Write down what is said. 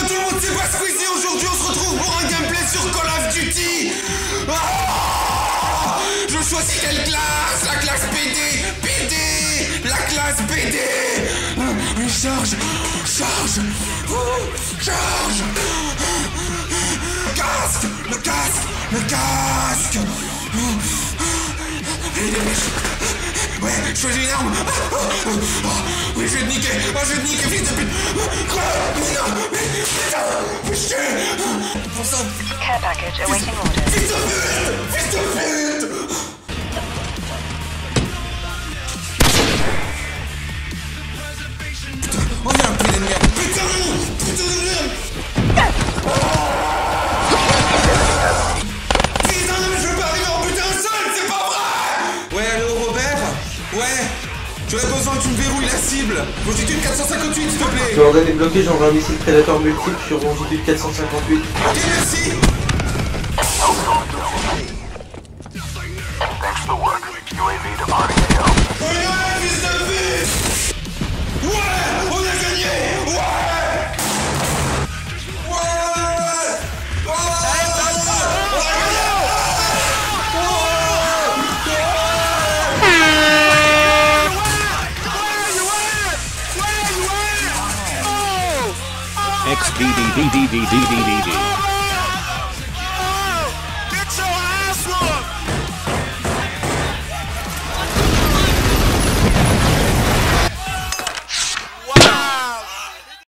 monde, c'est pas Squeezie. Aujourd'hui, on se retrouve pour un gameplay sur Call of Duty. Ah Je choisis quelle classe? La classe PD PD La classe PD Oui, charge Charge Oh, Charge. Casque Le casque Le casque choisis une arme. Oui, je vais te niquer. Oh, je vais te niquer, fils de pute. Quoi Mais non Mais putain Fais chier. Pour ça. Care package awaiting orders. Fils de pute Fils de pute. Putain, oh de merde Ouais. J'aurais besoin que tu me verrouilles la cible Longitude 458 s'il te plaît. Jordan est bloqué, j'envoie un missile prédateur multiple sur longitude 458. Ok merci XDDDDDDDD.